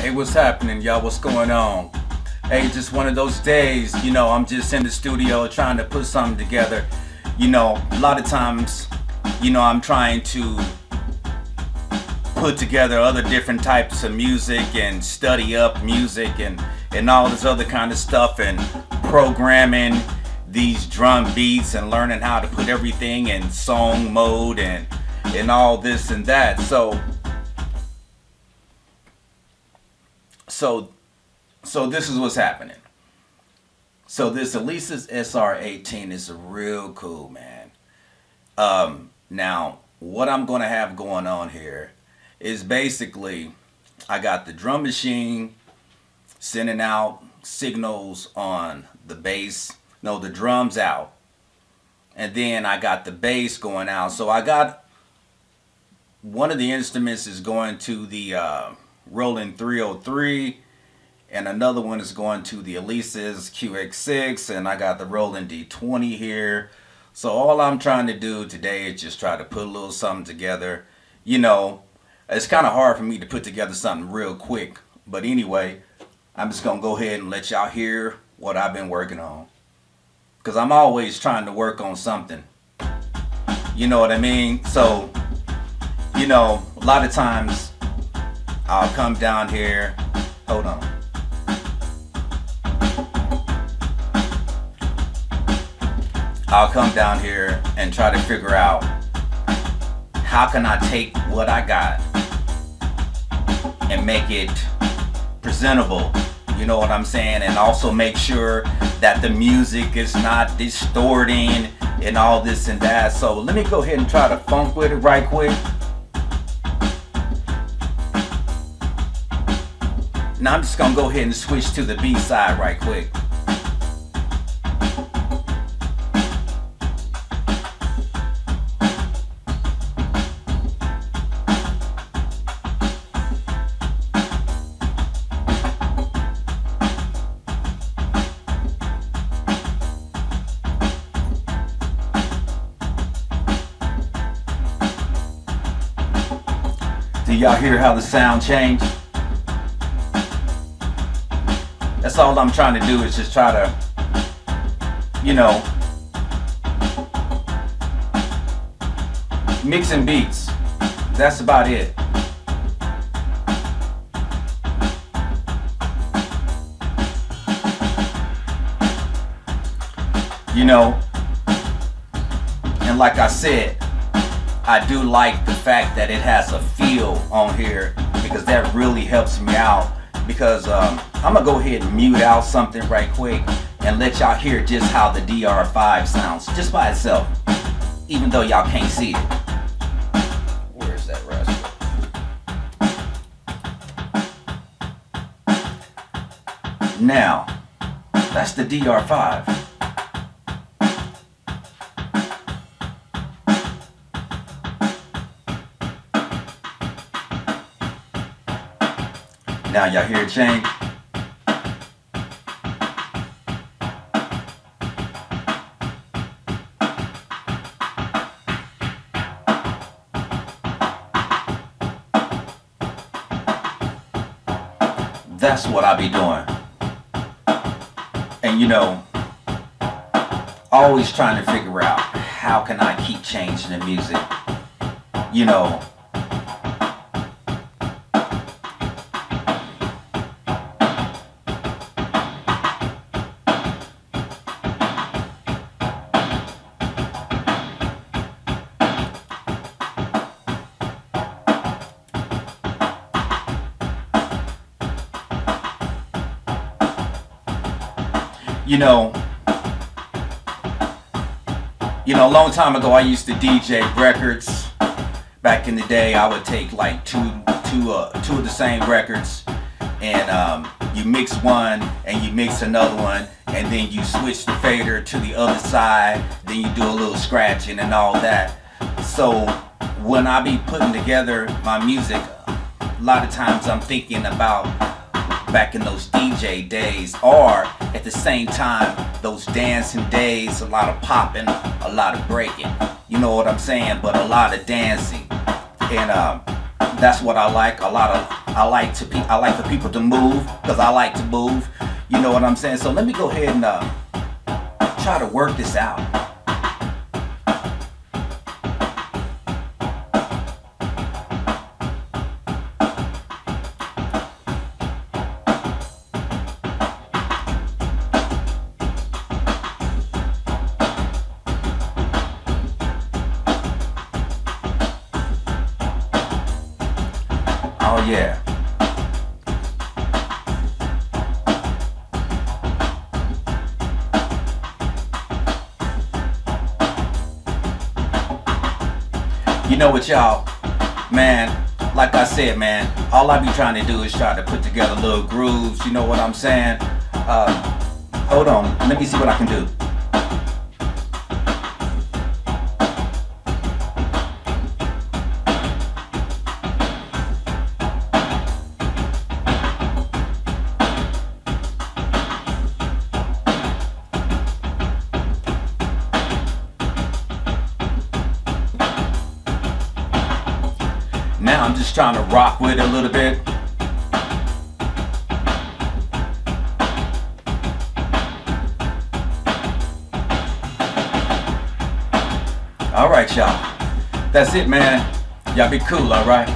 Hey, what's happening, y'all? What's going on? Hey, just one of those days, you know, I'm just in the studio trying to put something together. You know, a lot of times, you know, I'm trying to put together other different types of music and study up music and and all this other kind of stuff and programming these drum beats and learning how to put everything in song mode and and all this and that. So so so this is what's happening. So this Alesis SR18 is real cool, man. Um, now, what I'm going to have going on here is basically I got the drum machine sending out signals on the bass, no, the drums out. And then I got the bass going out. So I got one of the instruments is going to the uh, Roland 303 and another one is going to the Alesis QX6 and I got the Roland D20 here. So all I'm trying to do today is just try to put a little something together. You know, it's kind of hard for me to put together something real quick. But anyway, I'm just going to go ahead and let y'all hear what I've been working on. Because I'm always trying to work on something. You know what I mean? So, you know, a lot of times I'll come down here. Hold on. I'll come down here and try to figure out how can I take what I got and make it presentable you know what I'm saying and also make sure that the music is not distorting and all this and that so let me go ahead and try to funk with it right quick now I'm just gonna go ahead and switch to the B side right quick Do y'all hear how the sound changed? That's all I'm trying to do is just try to, you know, mixing beats. That's about it. You know, and like I said, I do like the fact that it has a feel on here because that really helps me out because um, I'm gonna go ahead and mute out something right quick and let y'all hear just how the DR5 sounds just by itself even though y'all can't see it. Where's that rascal? Now, that's the DR5. Now y'all hear it change? That's what I be doing. And you know, always trying to figure out how can I keep changing the music. You know, you know, you know, a long time ago, I used to DJ records. Back in the day, I would take like two, two, uh, two of the same records, and um, you mix one and you mix another one, and then you switch the fader to the other side. Then you do a little scratching and all that. So when I be putting together my music, a lot of times I'm thinking about back in those DJ days, or at the same time, those dancing days, a lot of popping, a lot of breaking. You know what I'm saying? But a lot of dancing. And um, That's what I like. A lot of I like to I like for people to move because I like to move. You know what I'm saying? So let me go ahead and uh, try to work this out. Oh yeah. You know what, y'all? Man, like I said, man, all I be trying to do is try to put together little grooves. You know what I'm saying? Uh, hold on. Let me see what I can do. I'm just trying to rock with it a little bit. All right, y'all. That's it, man. Y'all be cool, all right?